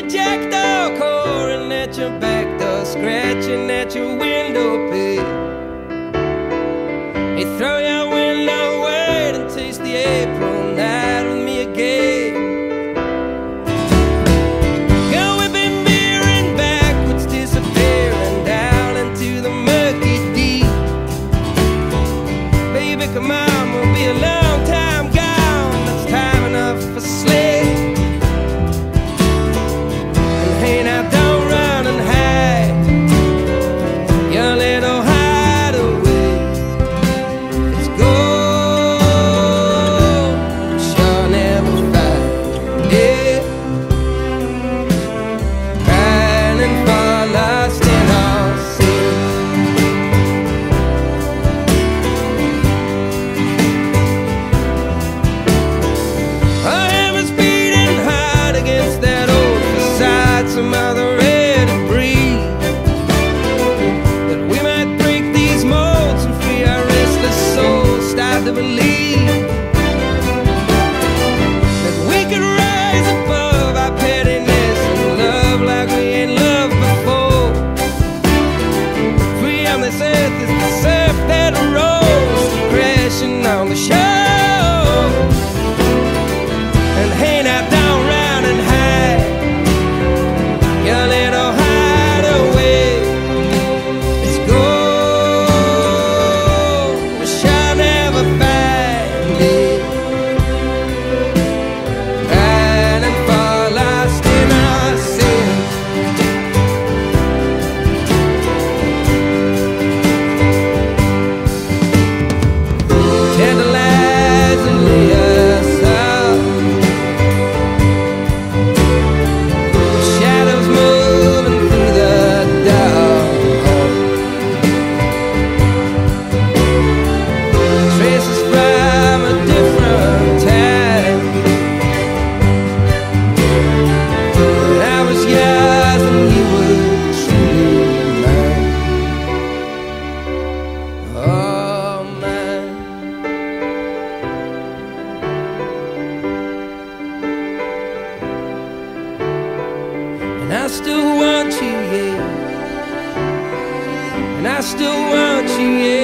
a jackdaw cawing at your back door, scratching at your window pane. On this earth is the surf still want you, yeah. And I still want you, yeah.